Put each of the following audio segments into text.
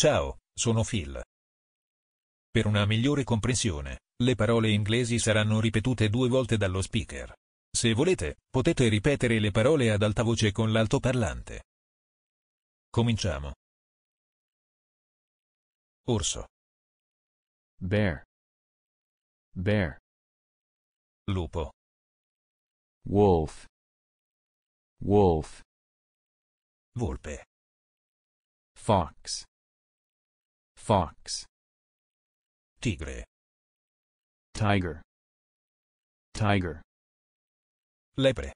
Ciao, sono Phil. Per una migliore comprensione, le parole inglesi saranno ripetute due volte dallo speaker. Se volete, potete ripetere le parole ad alta voce con l'altoparlante. Cominciamo. Orso, bear, bear, lupo, wolf, wolf, volpe, fox, fox, tigre, tiger, tiger, lepre,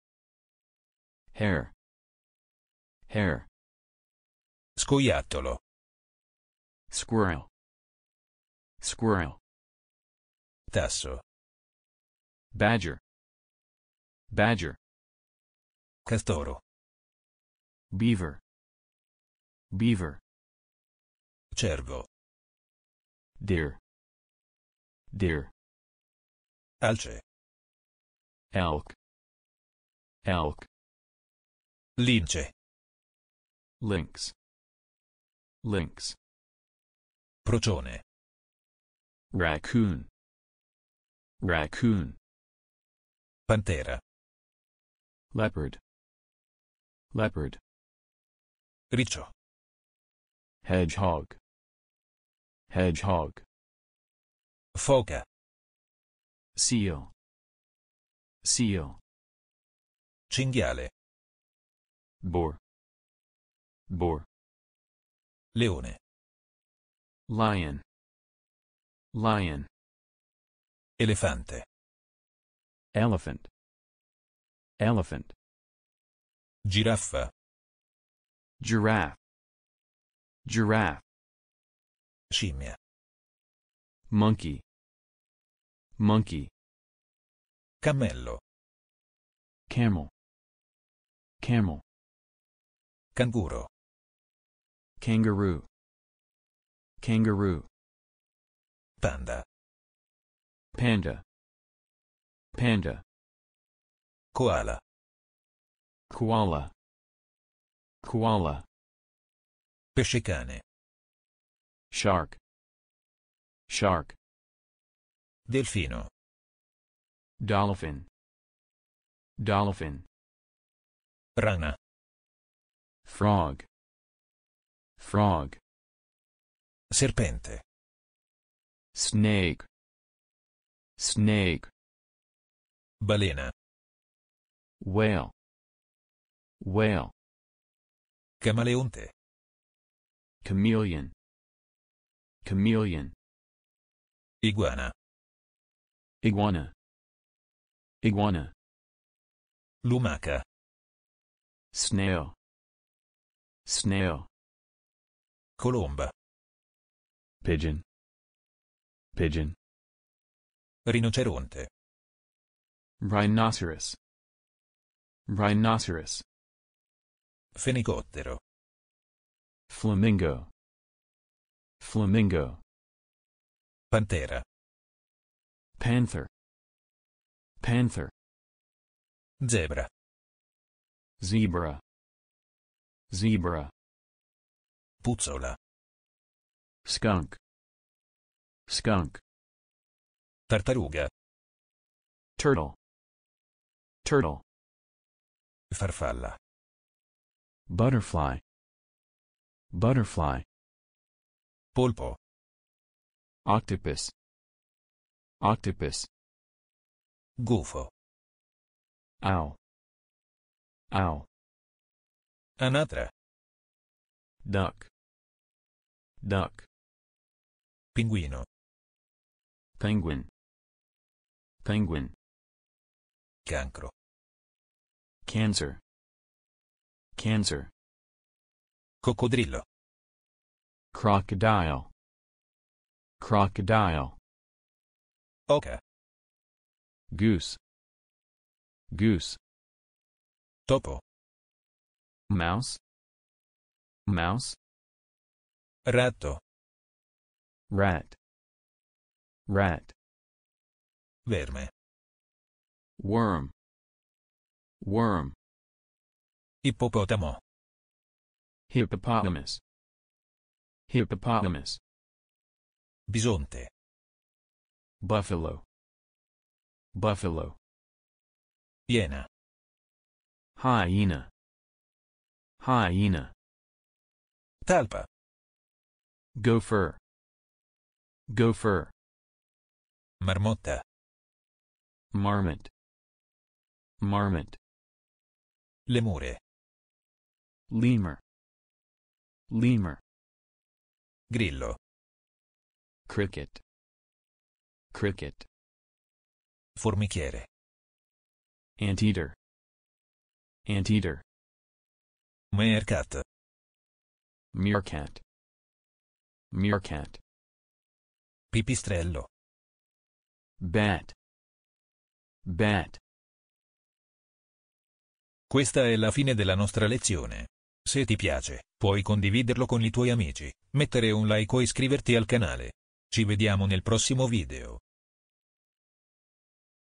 hare, hare, scoiattolo, squirrel, squirrel, tasso, badger, badger, castoro, beaver, beaver, cervo, deer, deer, alce, elk, elk, lince, lynx, lynx, procione, raccoon, raccoon, pantera, leopard, leopard, riccio, hedgehog, hedgehog, foca, seal, seal, cinghiale, boar, boar, leone, lion, lion, elefante, elephant, elephant, giraffa, giraffe, giraffe, scimmia, monkey, monkey, cammello, camel, camel, canguro, kangaroo, kangaroo, panda, panda, panda, koala, koala, koala, pesce-cane, shark, shark, delfino, dolphin, dolphin, rana, frog, frog, serpente, snake, snake, balena, whale, whale, camaleonte, chameleon, chameleon, iguana, iguana, iguana, lumaca, snail, snail, colomba, pigeon, pigeon, rinoceronte, rhinoceros, rhinoceros, fenicottero, flamingo, flamingo, pantera, panther, panther, zebra, zebra, zebra, puzzola, skunk, skunk, tartaruga, turtle, turtle, farfalla, butterfly, butterfly, polpo, octopus, octopus, gufo, owl, owl, anatra, duck, duck, pinguino, penguin, penguin, cancro, cancer, cancer, coccodrillo, crocodile, crocodile, oca, goose, goose, topo, mouse, mouse, ratto, rat, rat, verme, worm, worm, ippopotamo, hippopotamus, hippopotamus, bisonte, buffalo, buffalo, iena, hyena, hyena, talpa, gopher, gopher, marmotta, marmot, marmot, lemure, lemur, lemur, grillo, cricket, cricket, formichiere, anteater, anteater, meerkat, meerkat, meerkat, pipistrello. bat, bat. Questa è la fine della nostra lezione. Se ti piace, puoi condividerlo con i tuoi amici, mettere un like o iscriverti al canale. Ci vediamo nel prossimo video.